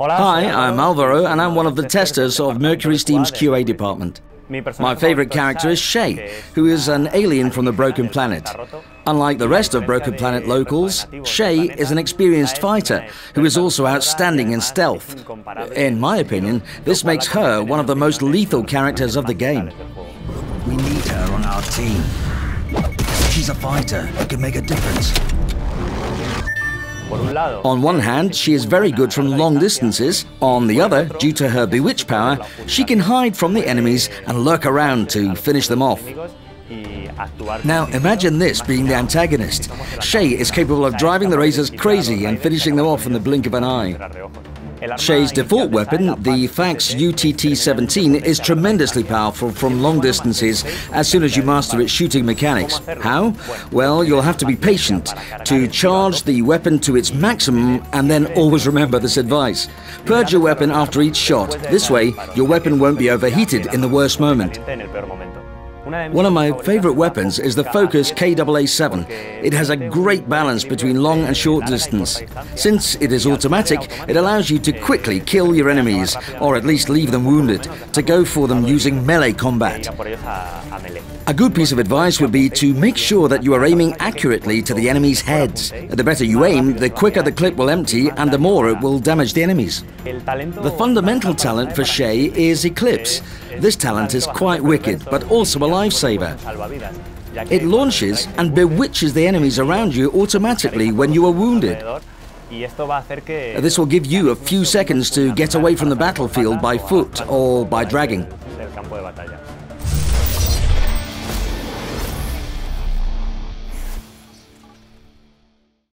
Hi, I'm Alvaro, and I'm one of the testers of MercurySteam's QA department. My favorite character is Shae, who is an alien from the Broken Planet. Unlike the rest of Broken Planet locals, Shae is an experienced fighter who is also outstanding in stealth. In my opinion, this makes her one of the most lethal characters of the game. We need her on our team. She's a fighter who can make a difference. On one hand, she is very good from long distances. On the other, due to her bewitch power, she can hide from the enemies and lurk around to finish them off. Now imagine this being the antagonist. Shae is capable of driving the Raiders crazy and finishing them off in the blink of an eye. Shae's default weapon, the Fax UTT-17, is tremendously powerful from long distances as soon as you master its shooting mechanics. How? Well, you'll have to be patient to charge the weapon to its maximum and then always remember this advice. Purge your weapon after each shot. This way, your weapon won't be overheated in the worst moment. One of my favorite weapons is the Focus KAA-7. It has a great balance between long and short distance. Since it is automatic, it allows you to quickly kill your enemies, or at least leave them wounded, to go for them using melee combat. A good piece of advice would be to make sure that you are aiming accurately to the enemy's heads. The better you aim, the quicker the clip will empty and the more it will damage the enemies. The fundamental talent for Shae is Eclipse. This talent is quite wicked, but also a lifesaver. It launches and bewitches the enemies around you automatically when you are wounded. This will give you a few seconds to get away from the battlefield by foot or by dragging.